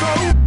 so